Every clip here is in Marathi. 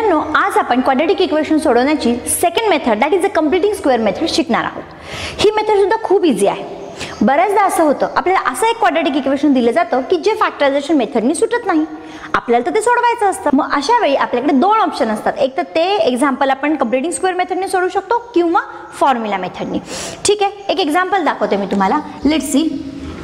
मुलांनो आज आपण क्वाड्रेटिक इक्वेशन सोडवण्याची second method that is a completing square method शिकणार आहोत. ही मेथड सुद्धा खूप इझी आहे. बऱ्याचदा असं होतं आपल्याला असं एक क्वाड्रेटिक इक्वेशन दिलं जातं की जे फॅक्टरायझेशन मेथडनी सुटत नाही. आपल्याला तर ते सोडवायचं असतं. मग अशा वेळी आपल्याकडे दोन ऑप्शन असतात. एक तर ते एक्झाम्पल आपण कम्प्लिटिंग स्क्वेअर मेथडने सोडू शकतो किंवा फॉर्म्युला मेथडनी ठीक आहे? एक एक्झाम्पल दाखवते मी तुम्हाला. Let see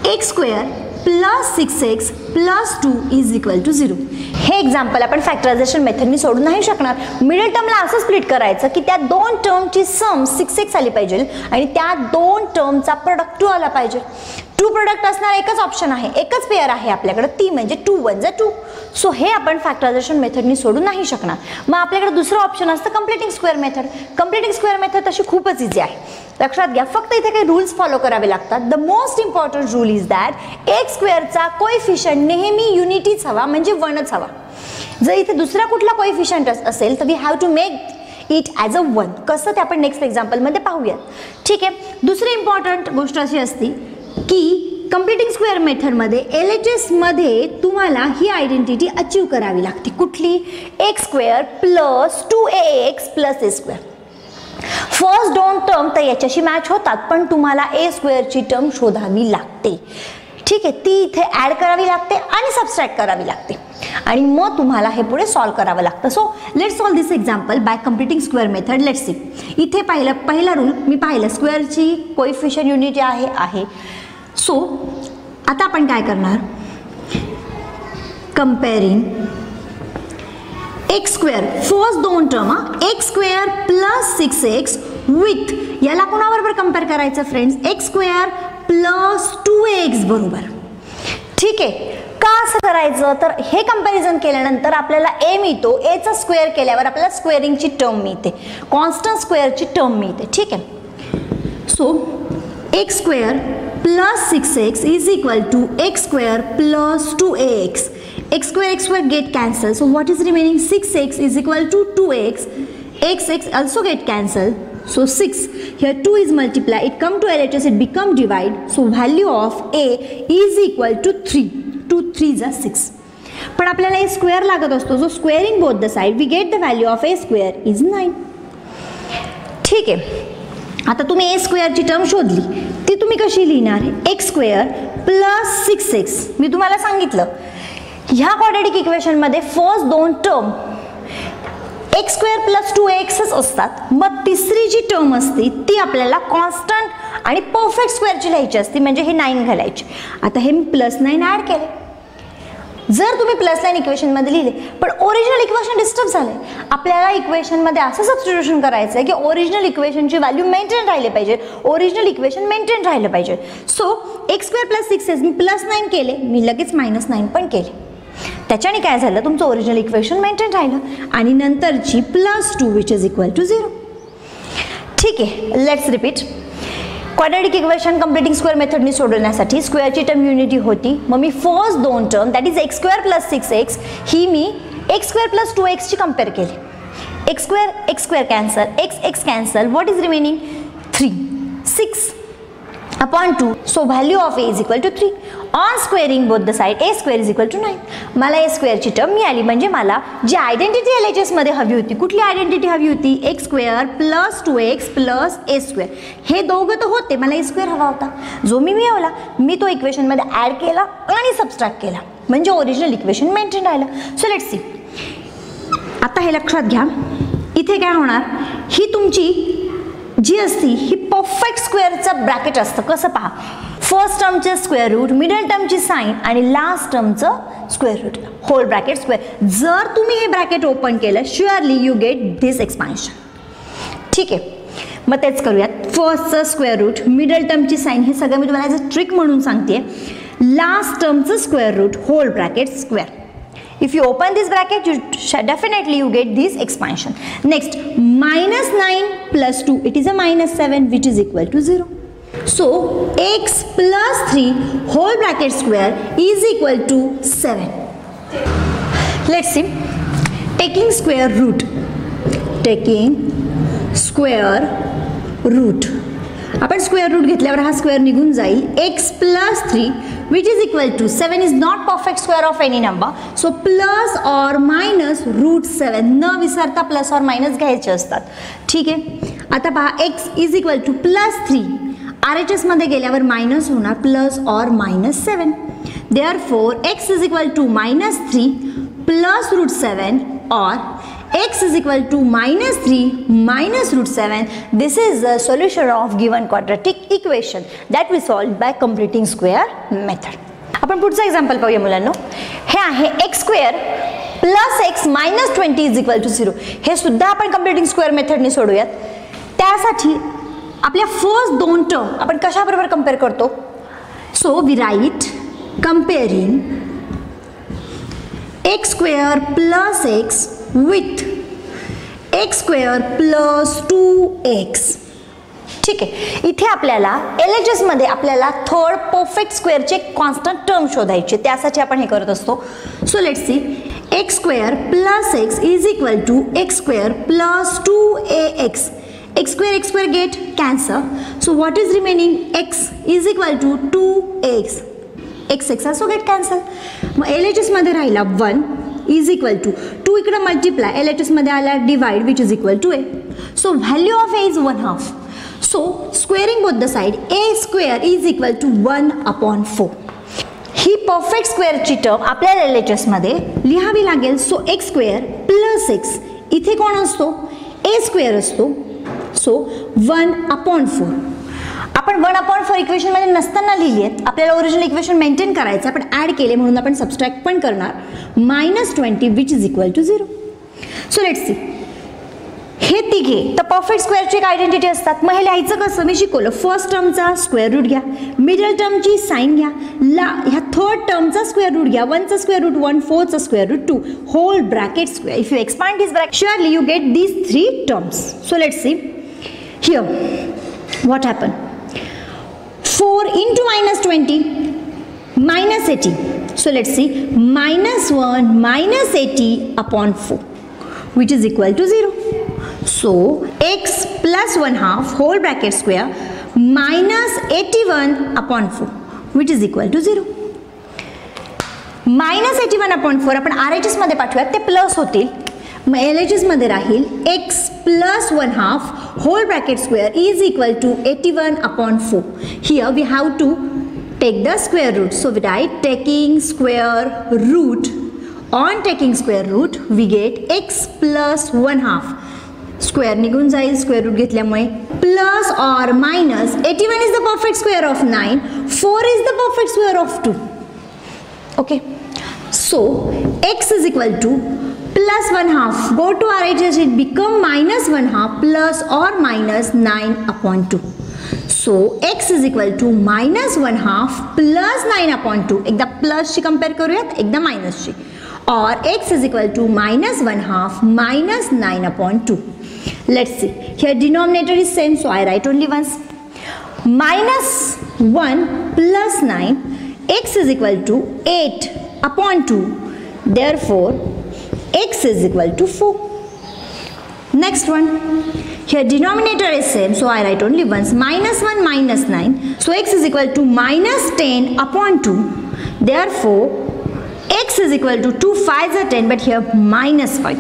x square plus six x plus two is equal to zero. हे एक्झाम्पल आपण फॅक्टरायझेशन मेथडनी सोडू नाही शकणार. मिडल टर्मला असं स्प्लिट करायचं की त्या दोन टर्मची सम सिक्स एक्स आली पाहिजे आणि त्या दोन टर्मचा प्रोडक्ट टू आला पाहिजे. टू प्रोडक्ट असणार एकच ऑप्शन आहे एकच पेअर आहे आपल्याकडे. ती म्हणजे टू वन जा टू सो हे आपण फॅक्टरायझेशन मेथडनी सोडू नाही शकणार. मग आपल्याकडे दुसरं ऑप्शन असतं completing square method completing square method तशी खूपच इझी आहे. लक्षात घ्या फक्त इथे काही रूल्स फॉलो करावे लागतात. The most important rule is that एक स्क्वेअरचा कोइफिशियंट नेहमी युनिटीच हवा म्हणजे वनच हवा. जर इथे दुसरा कुठला कोइफिशियंट असेल तर we have to make it as a one कसं ते आपण नेक्स्ट एक्झाम्पलमध्ये पाहूयात. ठीक आहे? दुसरी इम्पॉर्टंट गोष्ट अशी असती की कम्प्लिटिंग स्क्वेअर मेथडमध्ये एल एच एसमध्ये तुम्हाला ही आयडेंटिटी अचीव करावी लागते. कुठली? X square plus two a x plus a square first दोन टर्म तर याच्याशी मॅच होतात पण तुम्हाला ए स्क्वेअरची टर्म शोधावी लागते. ठीक आहे ती इथे ॲड करावी लागते आणि सबस्ट्रॅक्ट करावी लागते. आणि मग तुम्हाला हे पुढे सॉल्व करावं लागतं. So let solve this example by completing square method let see इथे पाहिलं पहिला रूल मी पाहिलं स्क्वेअरची कोइफिशियन युनिटी आहे आहे. सो आता आपण काय करणार? कम्पेरिंग एक्स स्क्वेअर फर्स्ट दोन टर्म हा? X square plus six x with याला कोणाबरोबर कंपेअर करायचं friends x square plus two x बरोबर. ठीक आहे. का असं करायचं? तर हे कंपॅरिझन केल्यानंतर आपल्याला ए मिळतो. एचा स्क्वेअर केल्यावर आपल्याला स्क्वेअरिंगची टर्म मिळते. कॉन्स्टंट स्क्वेअरची टर्म मिळते. ठीक आहे. So x square plus six x is equal to x square plus two a x x square x square get cancelled so what is remaining 6x is equal to 2x x x also get cancelled so 6 here 2 is multiplied it come to LHS it become divide so value of a is equal to 3 2 3 is 6 पण आपल्याला ए स्क्वेअर लागत असतो जो squaring both the side we get the value of a square is nine ठीक आहे आता तुम्ही ए स्क्वेअरची टर्म शोधली ती तुम्ही कशी लिहिणार? X square plus six x मी तुम्हाला सांगितलं. ह्या क्वाड्रेटिक इक्वेशनमध्ये फर्स्ट दोन term x square plus two एक्सच असतात. मग तिसरी जी टर्म असते ती आपल्याला कॉन्स्टंट आणि परफेक्ट स्क्वेअरची लिहायची असते म्हणजे हे नाईन घालायची. आता हे मी प्लस नाईन ॲड केले. जर तुम्ही प्लस नाईन इक्वेशनमध्ये लिहिले पण ओरिजिनल इक्वेशन डिस्टर्ब झाले आपल्याला इक्वेशनमध्ये असं सबस्टिट्यूशन करायचं आहे की ओरिजिनल इक्वेशनची व्हॅल्यू मेंटेन राहिले पाहिजे. ओरिजिनल इक्वेशन मेंटेन राहिलं पाहिजे. So x square plus six x मी प्लस नाईन केले मी लगेच मायनस नाईन पण केले. त्याच्याने काय झालं? तुमचं ओरिजिनल इक्वेशन मेंटेन राहिलं. आणि नंतरची plus two which is equal to zero ठीक आहे let's repeat quadratic equation completing square मेथडनी सोडवण्यासाठी स्क्वेअरची टर्म युनिटी होती. मग मी फर्स्ट दोन term that is x square plus six x ही मी एक्स स्क्वेअर प्लस टू एक्सची कंपेअर केली. X square x square cancel x x cancel what is remaining three six upon two so value of a is equal to three on squaring both the side a square is equal to nine मला ए स्क्वेअरची टर्म मिळाली. म्हणजे मला जी आयडेंटिटी एल एच एसमध्ये हवी होती कुठली आयडेंटिटी हवी होती? X square plus two x plus a square हे दोघं तर होते. मला ए स्क्वेअर हवा होता. जो मी मिळवला मी तो इक्वेशनमध्ये ॲड केला आणि सबस्ट्रॅक्ट केला. म्हणजे ओरिजिनल इक्वेशन मेंटेन राहिलं. सो लेट सी आता हे लक्षात घ्या. इथे काय होणार? ही तुमची जी असती ही परफेक्ट स्क्वेअरचं ब्रॅकेट असतं. कसं पहा? फर्स्ट टर्मचे स्क्वेअर रूट मिडल टर्मची साईन आणि last टर्मचं square root whole bracket square जर तुम्ही हे ब्रॅकेट ओपन केलं surely you get this expansion ठीक आहे. मग तेच करूयात. फर्स्टचं स्क्वेअर रूट मिडल टर्मची साईन हे सगळं मी तुम्हाला ॲज अ ट्रिक म्हणून सांगते last टर्मचं square root whole bracket square if you open this bracket you definitely you get this expansion. Next minus 9 plus 2 it is a minus 7 which is equal to 0 so x plus 3 whole bracket square is equal to 7 let's see. Taking square root. Taking square root आपण स्क्वेअर रूट घेतल्यावर हा स्क्वेअर निघून जाईल. X plus three which is equal to seven is not perfect square of any number so plus or minus root seven न विसरता प्लस ऑर मायनस घ्यायचे असतात. ठीक आहे? आता पहा x is equal to plus three R H एसमध्ये गेल्यावर मायनस होणार plus or minus seven therefore x is equal to minus three plus root seven or x is equal to minus 3 minus root 7 this is the solution of given quadratic equation that we solved by completing square method. आपण पुढचं एक्झाम्पल पाहूया मुलांना हे आहे x square plus x minus twenty is equal to zero हे सुद्धा आपण कम्प्लिटिंग स्क्वेअर मेथडने सोडूयात त्यासाठी आपल्या फर्स्ट दोन टर्म आपण कशाबरोबर कंपेअर करतो? So we write comparing x square plus x with x square plus two x ठीक आहे. इथे आपल्याला एल एच एसमध्ये आपल्याला थर्ड परफेक्ट स्क्वेअरचे कॉन्स्टंट टर्म शोधायचे. त्यासाठी आपण हे करत असतो. So let see x square plus x is equal to x square plus two a x x square x square get cancel so what is remaining x is equal to two x x x असो गेट कॅन्सल मग एल एच एसमध्ये राहिला one is equal to two इकडं मल्टिप्लाय एल एच एसमध्ये आला divide which is equal to a so value of a is one half so squaring both the side a square is equal to one upon four he perfect स्क्वेअरची टर्म आपल्याला एल एच एसमध्ये लिहावी लागेल. So x square plus x इथे कोण असतो? ए स्क्वेअर असतो. सो वन अपॉन फोर आपण वन अपॉन फोर इक्वेशनमध्ये नसताना लिहिली आहेत आपल्याला ओरिजिनल इक्वेशन मेंटेन करायचं आपण ॲड केले म्हणून आपण सबस्ट्रॅक्ट पण करणार. Minus twenty which is equal to zero so let see हे तिघे तर परफेक्ट स्क्वेअरची एक आयडेंटिटी असतात. मग हे लिहायचं कसं? मी शिकवलं. फर्स्ट टर्मचा स्क्वेअर रूट घ्या. मिडल टर्मची साईन घ्या. ला ह्या थर्ड टर्मचा स्क्वेअर रूट घ्या. वनचा स्क्वेअर रूट वन फोरचा square root two whole bracket square if you expand this bracket surely you get these three terms so let see here what happen 4 into minus 20 minus 80 so let's see minus 1 minus 80 upon 4 which is equal to 0 so x plus 1 half whole bracket square minus 81 upon 4 which is equal to 0 minus eighty one appoint फोर आपण आर एच एसमध्ये पाठवूयात ते प्लस होतील मग एल एच एसमध्ये राहील x plus one half whole bracket square is equal to eighty one upon four here we have to take the square root so we write taking square root on taking square root we get x plus one half square निघून जाईल स्क्वेअर रूट घेतल्यामुळे plus or minus eighty one is the perfect square of nine four is the perfect square of two okay so x is equal to plus 1 half go to RHS it become minus 1 half plus or minus 9 upon 2 so x is equal to minus 1 half plus 9 upon 2 एकदा प्लस ची कंपेअर करूयात एकदा मायनस ची or x is equal to minus 1 half minus 9 upon 2 let's see here denominator is same so I write only once minus 1 plus 9 x is equal to 8 upon 2 therefore x is equal to 4 next one. Here denominator is same so I write only once. Minus 1 minus 9 so x is equal to minus 10 upon 2 therefore x is equal to 2 5 are 10 but here minus 5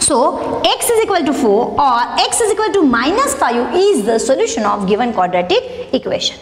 so x is equal to 4 or x is equal to minus 5 is the solution of given quadratic equation